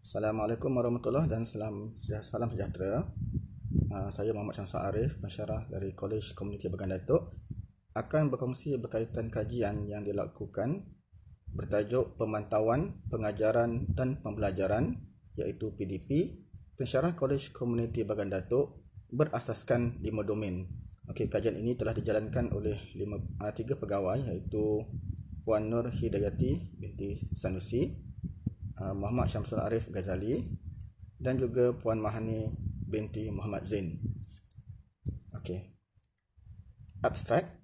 Assalamualaikum warahmatullahi dan salam salam sejahtera. Uh, saya Muhammad Syamsul Arif, pensyarah dari College Komuniti Bagan Datuk akan berkongsi berkaitan kajian yang dilakukan bertajuk Pemantauan, Pengajaran dan Pembelajaran iaitu PDP pensyarah College Komuniti Bagan Datuk berasaskan lima domain. Okey, kajian ini telah dijalankan oleh lima, uh, tiga pegawai iaitu Puan Nur Hidayati binti Sanusi, Muhammad Syamsul Arif Ghazali dan juga Puan Mahani binti Muhammad Zain. Okey. Abstrak.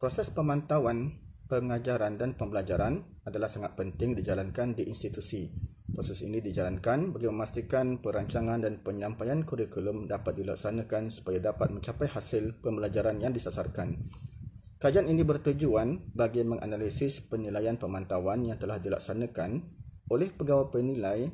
Proses pemantauan, pengajaran dan pembelajaran adalah sangat penting dijalankan di institusi. Proses ini dijalankan bagi memastikan perancangan dan penyampaian kurikulum dapat dilaksanakan supaya dapat mencapai hasil pembelajaran yang disasarkan. Kajian ini bertujuan bagi menganalisis penilaian pemantauan yang telah dilaksanakan oleh pegawai penilai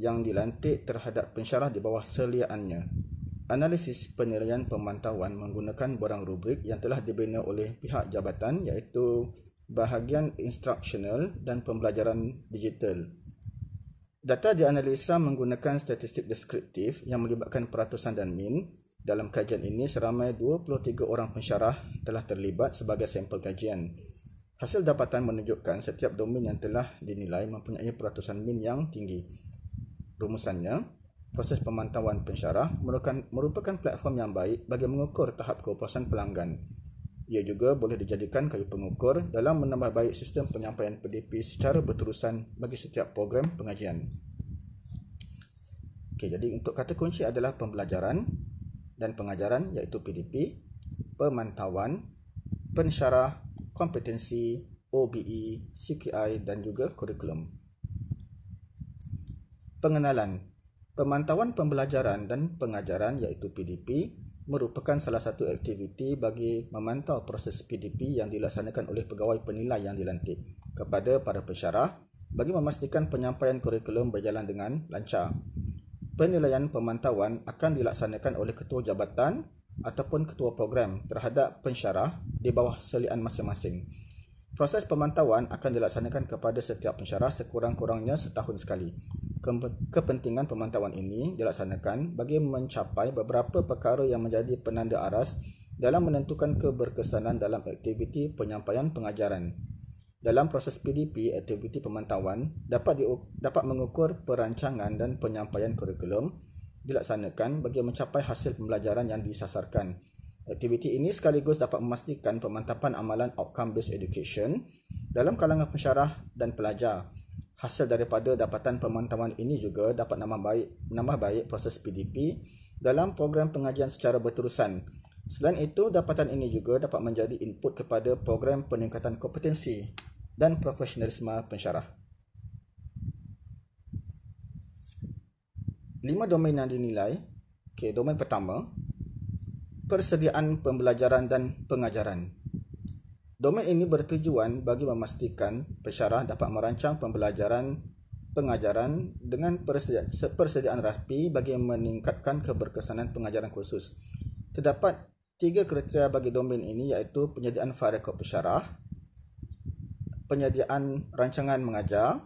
yang dilantik terhadap pensyarah di bawah seliaannya. Analisis penilaian pemantauan menggunakan borang rubrik yang telah dibina oleh pihak jabatan iaitu bahagian instruksional dan pembelajaran digital. Data dianalisa menggunakan statistik deskriptif yang melibatkan peratusan dan min. Dalam kajian ini, seramai 23 orang pensyarah telah terlibat sebagai sampel kajian. Hasil dapatan menunjukkan setiap domain yang telah dinilai mempunyai peratusan min yang tinggi. Rumusannya, proses pemantauan pensyarah merupakan, merupakan platform yang baik bagi mengukur tahap kepuasan pelanggan. Ia juga boleh dijadikan kayu pengukur dalam menambah baik sistem penyampaian PDP secara berterusan bagi setiap program pengajian. Okey, jadi untuk kata kunci adalah pembelajaran dan pengajaran iaitu PDP, pemantauan, pensyarah, kompetensi, OBE, CQI dan juga kurikulum. Pengenalan Pemantauan pembelajaran dan pengajaran iaitu PDP merupakan salah satu aktiviti bagi memantau proses PDP yang dilaksanakan oleh pegawai penilai yang dilantik kepada para pensyarah bagi memastikan penyampaian kurikulum berjalan dengan lancar. Penilaian pemantauan akan dilaksanakan oleh ketua jabatan ataupun ketua program terhadap pensyarah di bawah selian masing-masing. Proses pemantauan akan dilaksanakan kepada setiap pensyarah sekurang-kurangnya setahun sekali. Kepentingan pemantauan ini dilaksanakan bagi mencapai beberapa perkara yang menjadi penanda aras dalam menentukan keberkesanan dalam aktiviti penyampaian pengajaran. Dalam proses PDP, aktiviti pemantauan dapat di, dapat mengukur perancangan dan penyampaian kurikulum dilaksanakan bagi mencapai hasil pembelajaran yang disasarkan. Aktiviti ini sekaligus dapat memastikan pemantapan amalan outcome-based education dalam kalangan pensyarah dan pelajar. Hasil daripada dapatan pemantauan ini juga dapat menambah baik, menambah baik proses PDP dalam program pengajian secara berterusan. Selain itu, dapatan ini juga dapat menjadi input kepada program peningkatan kompetensi dan profesionalisme pensyarah. Lima domain yang dinilai. Okey, domain pertama persediaan pembelajaran dan pengajaran. Domain ini bertujuan bagi memastikan pensyarah dapat merancang pembelajaran pengajaran dengan persediaan, rapi bagi meningkatkan keberkesanan pengajaran khusus. Terdapat tiga kriteria bagi domain ini iaitu penyediaan file rekod pensyarah, penyediaan rancangan mengajar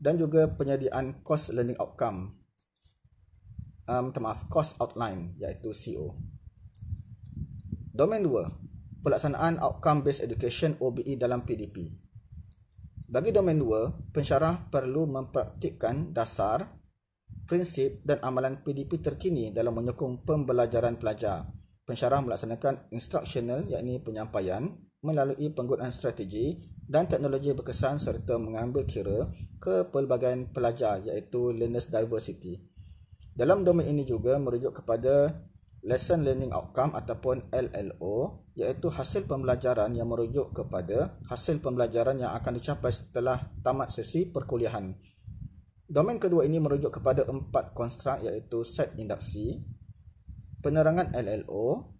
dan juga penyediaan course learning outcome um, maaf, course outline iaitu CO. Domain 2, pelaksanaan outcome based education OBE dalam PDP. Bagi domain 2, pensyarah perlu mempraktikkan dasar, prinsip dan amalan PDP terkini dalam menyokong pembelajaran pelajar. Pensyarah melaksanakan instructional iaitu penyampaian melalui penggunaan strategi dan teknologi berkesan serta mengambil kira kepelbagaian pelajar iaitu learners diversity. Dalam domain ini juga merujuk kepada Lesson Learning Outcome ataupun LLO iaitu hasil pembelajaran yang merujuk kepada hasil pembelajaran yang akan dicapai setelah tamat sesi perkuliahan. Domain kedua ini merujuk kepada empat konstruk iaitu set induksi, penerangan LLO,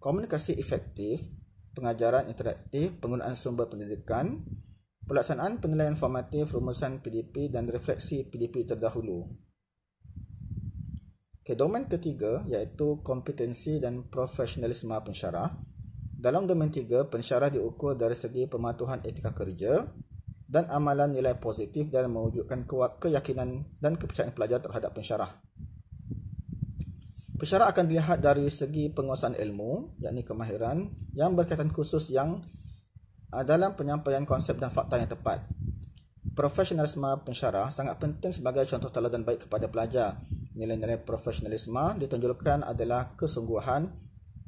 komunikasi efektif, pengajaran interaktif, penggunaan sumber pendidikan, pelaksanaan penilaian formatif rumusan PDP dan refleksi PDP terdahulu. Okay, domain ketiga iaitu kompetensi dan profesionalisme pensyarah. Dalam domain tiga, pensyarah diukur dari segi pematuhan etika kerja, dan amalan nilai positif dan mewujudkan keyakinan dan kepercayaan pelajar terhadap pensyarah. Pensyarah akan dilihat dari segi penguasaan ilmu, yakni kemahiran yang berkaitan khusus yang uh, dalam penyampaian konsep dan fakta yang tepat. Profesionalisme pensyarah sangat penting sebagai contoh teladan baik kepada pelajar. Nilai-nilai profesionalisme ditunjukkan adalah kesungguhan,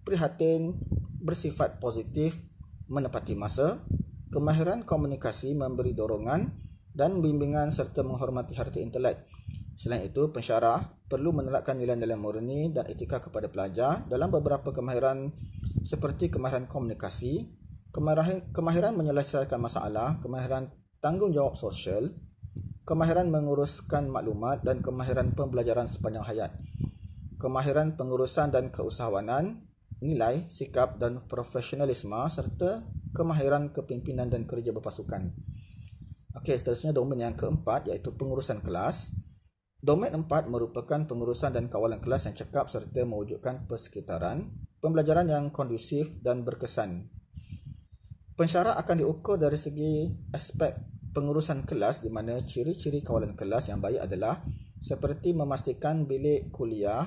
prihatin, bersifat positif, menepati masa, kemahiran komunikasi memberi dorongan dan bimbingan serta menghormati harta intelek. Selain itu, pensyarah perlu menerapkan nilai-nilai murni dan etika kepada pelajar dalam beberapa kemahiran seperti kemahiran komunikasi, kemahiran, kemahiran menyelesaikan masalah, kemahiran tanggungjawab sosial, kemahiran menguruskan maklumat dan kemahiran pembelajaran sepanjang hayat. Kemahiran pengurusan dan keusahawanan, nilai, sikap dan profesionalisme serta kemahiran kepimpinan dan kerja berpasukan. Okey, seterusnya domain yang keempat iaitu pengurusan kelas. Domain empat merupakan pengurusan dan kawalan kelas yang cekap serta mewujudkan persekitaran, pembelajaran yang kondusif dan berkesan. Pensyarah akan diukur dari segi aspek pengurusan kelas di mana ciri-ciri kawalan kelas yang baik adalah seperti memastikan bilik kuliah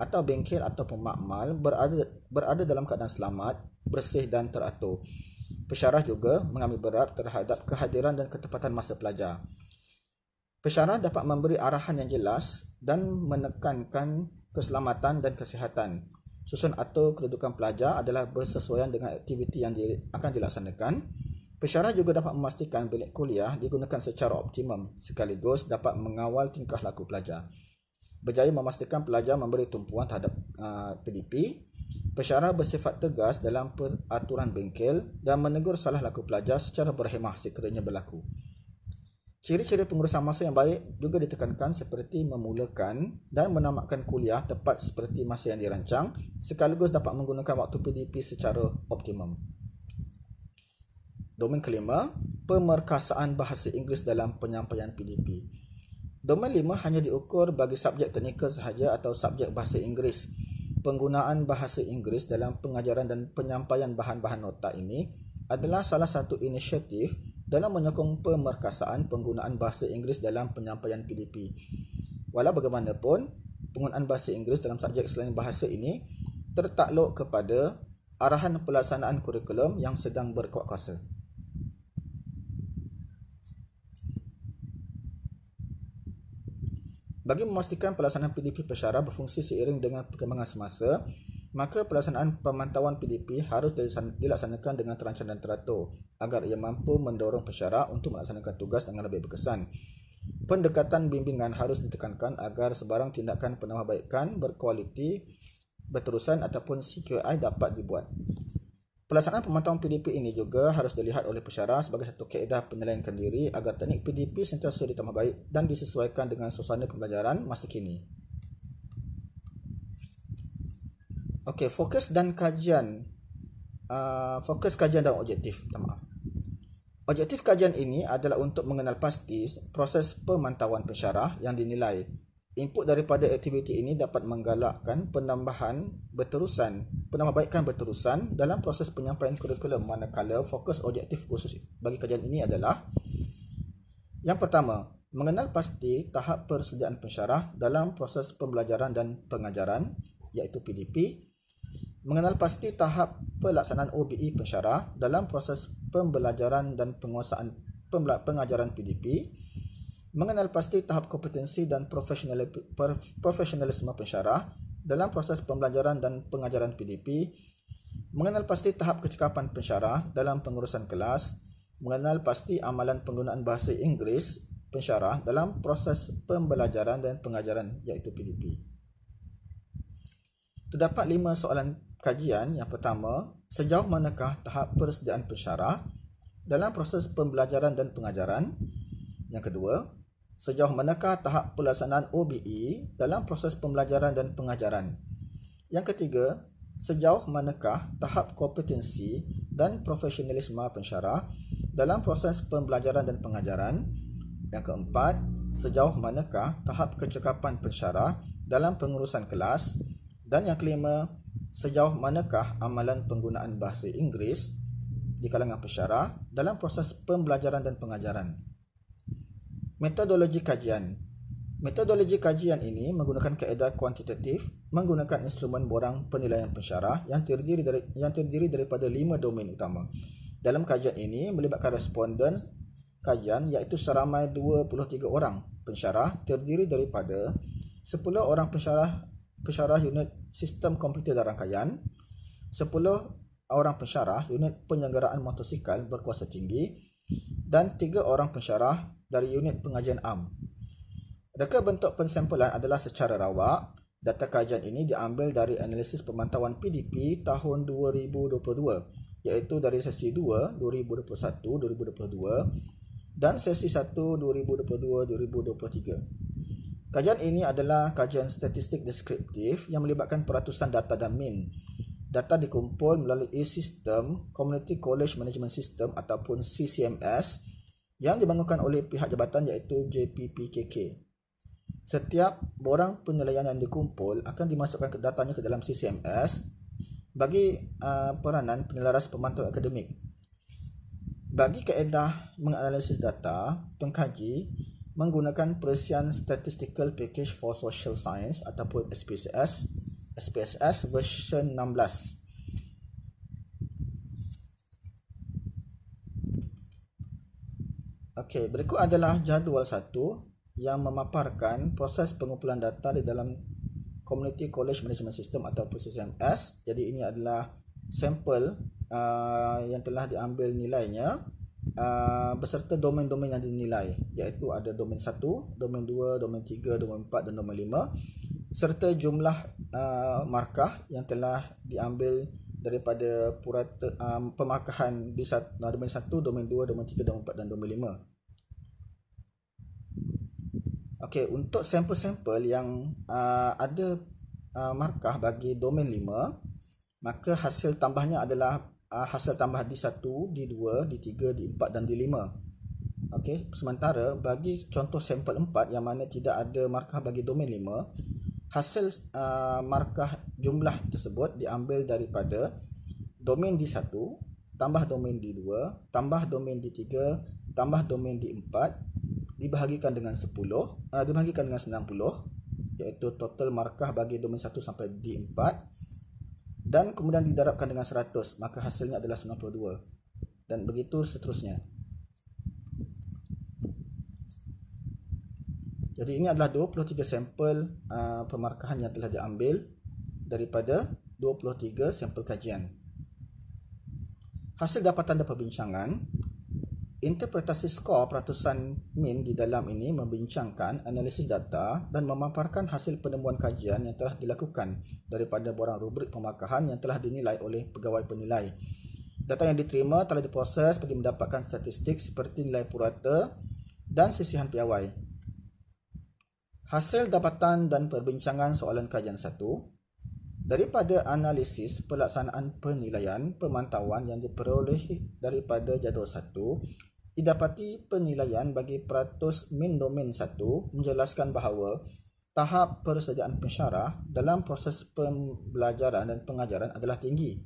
atau bengkel atau pemakmal berada berada dalam keadaan selamat, bersih dan teratur. Pesyarah juga mengambil berat terhadap kehadiran dan ketepatan masa pelajar. Pesyarah dapat memberi arahan yang jelas dan menekankan keselamatan dan kesihatan. Susun atau kedudukan pelajar adalah bersesuaian dengan aktiviti yang akan dilaksanakan. Pesyarah juga dapat memastikan bilik kuliah digunakan secara optimum sekaligus dapat mengawal tingkah laku pelajar. Berjaya memastikan pelajar memberi tumpuan terhadap uh, PDP Pesyarah bersifat tegas dalam peraturan bengkel dan menegur salah laku pelajar secara berhemah sekiranya berlaku. Ciri-ciri pengurusan masa yang baik juga ditekankan seperti memulakan dan menamatkan kuliah tepat seperti masa yang dirancang sekaligus dapat menggunakan waktu PDP secara optimum. Domain kelima, pemerkasaan bahasa Inggeris dalam penyampaian PDP. Domain lima hanya diukur bagi subjek teknikal sahaja atau subjek bahasa Inggeris penggunaan bahasa Inggeris dalam pengajaran dan penyampaian bahan-bahan nota ini adalah salah satu inisiatif dalam menyokong pemerkasaan penggunaan bahasa Inggeris dalam penyampaian PDP. Walau bagaimanapun, penggunaan bahasa Inggeris dalam subjek selain bahasa ini tertakluk kepada arahan pelaksanaan kurikulum yang sedang berkuat kuasa. Bagi memastikan pelaksanaan PDP pesyarah berfungsi seiring dengan perkembangan semasa, maka pelaksanaan pemantauan PDP harus dilaksanakan dengan terancang dan teratur agar ia mampu mendorong pesyarah untuk melaksanakan tugas dengan lebih berkesan. Pendekatan bimbingan harus ditekankan agar sebarang tindakan penambahbaikan berkualiti, berterusan ataupun CQI dapat dibuat. Pelaksanaan pemantauan PDP ini juga harus dilihat oleh pesyarah sebagai satu kaedah penilaian diri agar teknik PDP sentiasa ditambah baik dan disesuaikan dengan suasana pembelajaran masa kini. Okey, fokus dan kajian. Uh, fokus kajian dan objektif. Maaf. Objektif kajian ini adalah untuk mengenal pasti proses pemantauan pesyarah yang dinilai Input daripada aktiviti ini dapat menggalakkan penambahan berterusan, penambahbaikan berterusan dalam proses penyampaian kurikulum manakala fokus objektif khusus. Bagi kajian ini adalah yang pertama, mengenal pasti tahap persediaan pensyarah dalam proses pembelajaran dan pengajaran iaitu PDP, mengenal pasti tahap pelaksanaan OBE pensyarah dalam proses pembelajaran dan penguasaan pengajaran PDP, mengenal pasti tahap kompetensi dan profesionalisme pensyarah dalam proses pembelajaran dan pengajaran PDP, mengenal pasti tahap kecekapan pensyarah dalam pengurusan kelas, mengenal pasti amalan penggunaan bahasa Inggeris pensyarah dalam proses pembelajaran dan pengajaran iaitu PDP. Terdapat lima soalan kajian. Yang pertama, sejauh manakah tahap persediaan pensyarah dalam proses pembelajaran dan pengajaran? Yang kedua, sejauh manakah tahap pelaksanaan OBE dalam proses pembelajaran dan pengajaran. Yang ketiga, sejauh manakah tahap kompetensi dan profesionalisme pensyarah dalam proses pembelajaran dan pengajaran. Yang keempat, sejauh manakah tahap kecekapan pensyarah dalam pengurusan kelas. Dan yang kelima, sejauh manakah amalan penggunaan bahasa Inggeris di kalangan pensyarah dalam proses pembelajaran dan pengajaran. Metodologi kajian Metodologi kajian ini menggunakan kaedah kuantitatif menggunakan instrumen borang penilaian pensyarah yang terdiri dari yang terdiri daripada lima domain utama. Dalam kajian ini melibatkan responden kajian iaitu seramai 23 orang pensyarah terdiri daripada 10 orang pensyarah pensyarah unit sistem komputer dan rangkaian, 10 orang pensyarah unit penyelenggaraan motosikal berkuasa tinggi dan 3 orang pensyarah dari unit pengajian am. Reka bentuk pensampulan adalah secara rawak. Data kajian ini diambil dari analisis pemantauan PDP tahun 2022 iaitu dari sesi 2 2021-2022 dan sesi 1 2022-2023. Kajian ini adalah kajian statistik deskriptif yang melibatkan peratusan data dan min. Data dikumpul melalui sistem Community College Management System ataupun CCMS yang dibangunkan oleh pihak jabatan iaitu JPPKK. Setiap borang penilaian yang dikumpul akan dimasukkan ke datanya ke dalam CCMS bagi uh, peranan penyelaras pemantau akademik. Bagi kaedah menganalisis data, pengkaji menggunakan Persian Statistical Package for Social Science ataupun SPSS, SPSS version 16. Okey, berikut adalah jadual satu yang memaparkan proses pengumpulan data di dalam Community College Management System atau CMS. Jadi ini adalah sampel uh, yang telah diambil nilainya uh, beserta domain-domain yang dinilai iaitu ada domain 1, domain 2, domain 3, domain 4 dan domain 5 serta jumlah uh, markah yang telah diambil daripada purata um, pemarkahan di sat, uh, domain 1, domain 2, domain 3, domain 4 dan domain 5. Okey, untuk sampel-sampel yang uh, ada uh, markah bagi domain 5, maka hasil tambahnya adalah uh, hasil tambah di 1, di 2, di 3, di 4 dan di 5. Okey, sementara bagi contoh sampel 4 yang mana tidak ada markah bagi domain 5, hasil uh, markah jumlah tersebut diambil daripada domain di 1, tambah domain di 2, tambah domain di 3, tambah domain di 4 dibahagikan dengan 10 uh, dibahagikan dengan 90 iaitu total markah bagi domain 1 sampai di 4 dan kemudian didarabkan dengan 100 maka hasilnya adalah 92 dan begitu seterusnya jadi ini adalah 23 sampel uh, pemarkahan yang telah diambil daripada 23 sampel kajian hasil dapatan dan perbincangan Interpretasi skor peratusan min di dalam ini membincangkan analisis data dan memaparkan hasil penemuan kajian yang telah dilakukan daripada borang rubrik pemakahan yang telah dinilai oleh pegawai penilai. Data yang diterima telah diproses bagi mendapatkan statistik seperti nilai purata dan sisihan piawai. Hasil dapatan dan perbincangan soalan kajian satu Daripada analisis pelaksanaan penilaian pemantauan yang diperoleh daripada jadual satu, didapati penilaian bagi peratus min domain 1 menjelaskan bahawa tahap persediaan pensyarah dalam proses pembelajaran dan pengajaran adalah tinggi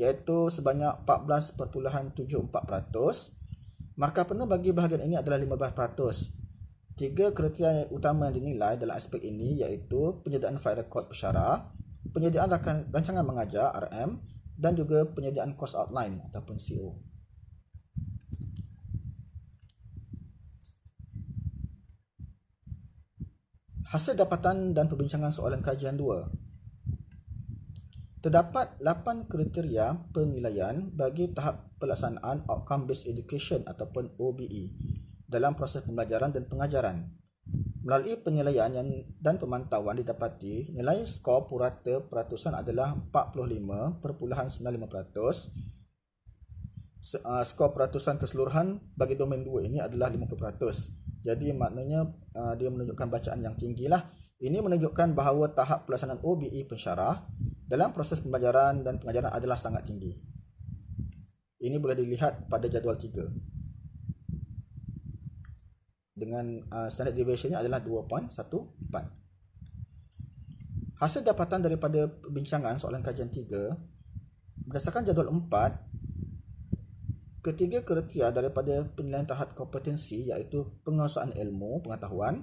iaitu sebanyak 14.74%. Markah penuh bagi bahagian ini adalah 15%. Tiga kriteria utama yang dinilai dalam aspek ini iaitu penyediaan file rekod pensyarah, penyediaan rancangan mengajar RM dan juga penyediaan course outline ataupun CO. Hasil dapatan dan perbincangan soalan kajian 2. Terdapat 8 kriteria penilaian bagi tahap pelaksanaan Outcome Based Education ataupun OBE dalam proses pembelajaran dan pengajaran. Melalui penilaian yang dan pemantauan didapati, nilai skor purata peratusan adalah 45.75%. Uh, skor peratusan keseluruhan bagi domain 2 ini adalah 50%. Jadi maknanya uh, dia menunjukkan bacaan yang tinggi lah. Ini menunjukkan bahawa tahap pelaksanaan OBE pensyarah dalam proses pembelajaran dan pengajaran adalah sangat tinggi. Ini boleh dilihat pada jadual 3. Dengan uh, standard deviationnya adalah 2.14. Hasil dapatan daripada bincangan soalan kajian 3 berdasarkan jadual 4 Ketiga kriteria daripada penilaian tahap kompetensi iaitu penguasaan ilmu, pengetahuan,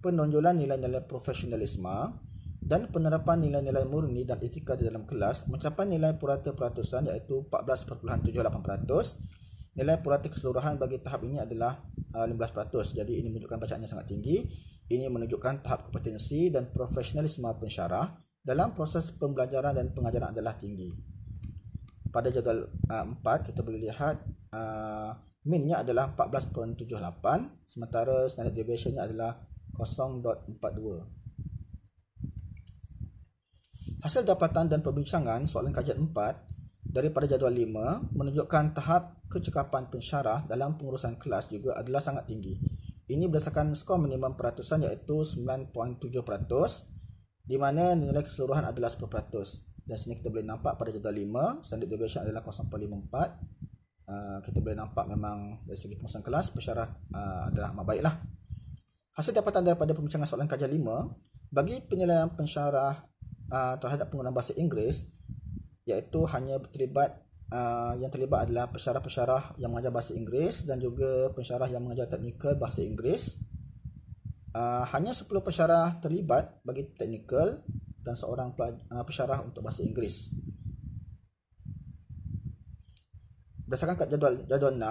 penonjolan nilai-nilai profesionalisme dan penerapan nilai-nilai murni dan etika di dalam kelas mencapai nilai purata peratusan iaitu 14.78%. Nilai purata keseluruhan bagi tahap ini adalah 15%. Uh, Jadi ini menunjukkan bacaan yang sangat tinggi. Ini menunjukkan tahap kompetensi dan profesionalisme pensyarah dalam proses pembelajaran dan pengajaran adalah tinggi pada jadual uh, 4 kita boleh lihat uh, minnya adalah 14.78 sementara standard deviationnya adalah 0.42 hasil dapatan dan perbincangan soalan kajian 4 daripada jadual 5 menunjukkan tahap kecekapan pensyarah dalam pengurusan kelas juga adalah sangat tinggi. Ini berdasarkan skor minimum peratusan iaitu 9.7% di mana nilai keseluruhan adalah 10% dan sini kita boleh nampak pada jadual 5 standard deviation adalah 0.54 uh, kita boleh nampak memang dari segi pengurusan kelas pensyarah uh, adalah amat baiklah. Hasil dapatan daripada pembincangan soalan kajian 5 bagi penilaian pensyarah uh, terhadap penggunaan bahasa Inggeris iaitu hanya terlibat uh, yang terlibat adalah pensyarah-pensyarah yang mengajar bahasa Inggeris dan juga pensyarah yang mengajar teknikal bahasa Inggeris uh, hanya 10 pensyarah terlibat bagi teknikal dan seorang uh, pesyarah untuk bahasa Inggeris. Berdasarkan kat jadual jadual 6,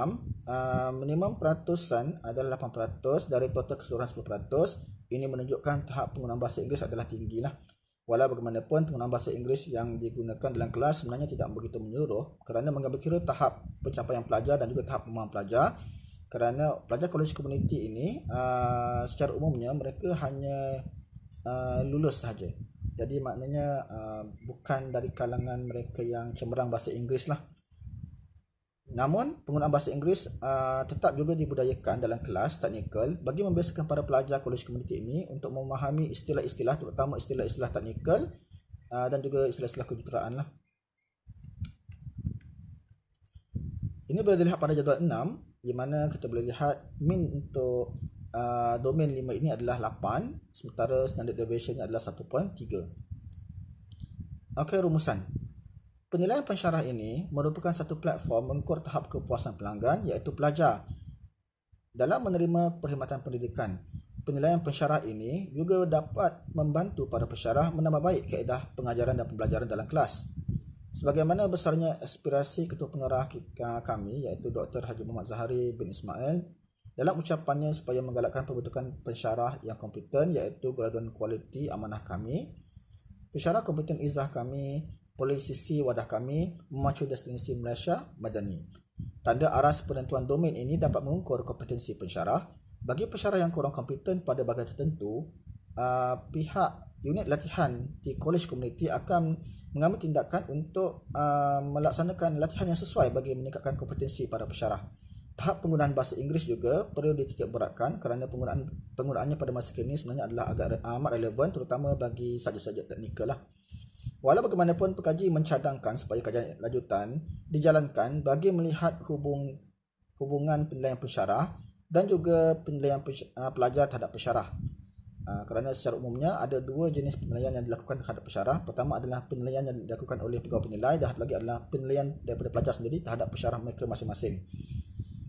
uh, minimum peratusan adalah 8% dari total keseluruhan 10%. Ini menunjukkan tahap penggunaan bahasa Inggeris adalah tinggi lah. Walau bagaimanapun penggunaan bahasa Inggeris yang digunakan dalam kelas sebenarnya tidak begitu menyeluruh kerana mengambil kira tahap pencapaian pelajar dan juga tahap pemahaman pelajar kerana pelajar kolej komuniti ini uh, secara umumnya mereka hanya uh, lulus sahaja jadi maknanya uh, bukan dari kalangan mereka yang cemerlang bahasa Inggeris lah. Namun penggunaan bahasa Inggeris uh, tetap juga dibudayakan dalam kelas teknikal bagi membiasakan para pelajar kolej komuniti ini untuk memahami istilah-istilah terutama istilah-istilah teknikal uh, dan juga istilah-istilah kejuruteraan lah. Ini boleh dilihat pada jadual 6 di mana kita boleh lihat min untuk uh, domain 5 ini adalah 8 sementara standard deviation adalah 1.3 ok rumusan penilaian pensyarah ini merupakan satu platform mengukur tahap kepuasan pelanggan iaitu pelajar dalam menerima perkhidmatan pendidikan penilaian pensyarah ini juga dapat membantu para pensyarah menambah baik kaedah pengajaran dan pembelajaran dalam kelas sebagaimana besarnya aspirasi ketua pengarah kami iaitu Dr. Haji Muhammad Zahari bin Ismail dalam ucapannya supaya menggalakkan pembentukan pensyarah yang kompeten iaitu graduan kualiti amanah kami, pensyarah kompeten izah kami, polisisi wadah kami, memacu destinasi Malaysia, Madani. Tanda aras penentuan domain ini dapat mengukur kompetensi pensyarah. Bagi pensyarah yang kurang kompeten pada bahagian tertentu, uh, pihak unit latihan di college community akan mengambil tindakan untuk uh, melaksanakan latihan yang sesuai bagi meningkatkan kompetensi para pensyarah tahap penggunaan bahasa Inggeris juga perlu dititik beratkan kerana penggunaan penggunaannya pada masa kini sebenarnya adalah agak amat relevan terutama bagi saja-saja teknikal lah. Walau bagaimanapun pekaji mencadangkan supaya kajian lanjutan dijalankan bagi melihat hubung hubungan penilaian pensyarah dan juga penilaian ah, pelajar terhadap pensyarah. Uh, kerana secara umumnya ada dua jenis penilaian yang dilakukan terhadap pensyarah. Pertama adalah penilaian yang dilakukan oleh pegawai penilai dan lagi adalah penilaian daripada pelajar sendiri terhadap pensyarah mereka masing-masing.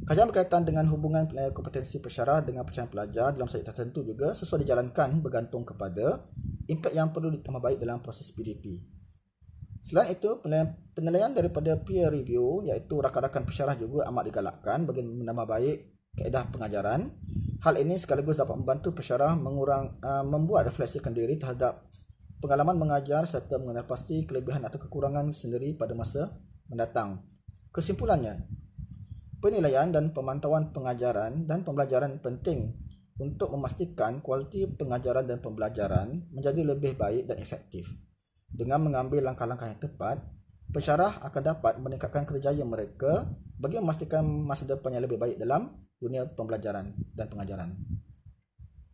Kajian berkaitan dengan hubungan kompetensi pensyarah dengan pecahan pelajar dalam subjek tertentu juga sesuai dijalankan bergantung kepada impak yang perlu ditambah baik dalam proses PDP. Selain itu, penilaian daripada peer review iaitu rakan-rakan pensyarah juga amat digalakkan bagi menambah baik kaedah pengajaran. Hal ini sekaligus dapat membantu pensyarah mengurang, uh, membuat refleksikan diri terhadap pengalaman mengajar serta mengenal pasti kelebihan atau kekurangan sendiri pada masa mendatang. Kesimpulannya, penilaian dan pemantauan pengajaran dan pembelajaran penting untuk memastikan kualiti pengajaran dan pembelajaran menjadi lebih baik dan efektif. Dengan mengambil langkah-langkah yang tepat, pensyarah akan dapat meningkatkan kerjaya mereka bagi memastikan masa depan yang lebih baik dalam dunia pembelajaran dan pengajaran.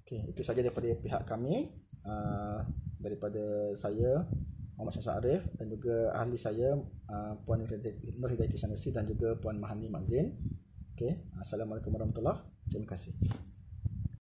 Okey, itu saja daripada pihak kami. Uh, daripada saya Muhammad Syamsul Arif dan juga ahli saya uh, Puan Nur Hidayati Sanusi dan juga Puan Mahani Mazin. Okey, Assalamualaikum warahmatullahi Terima kasih.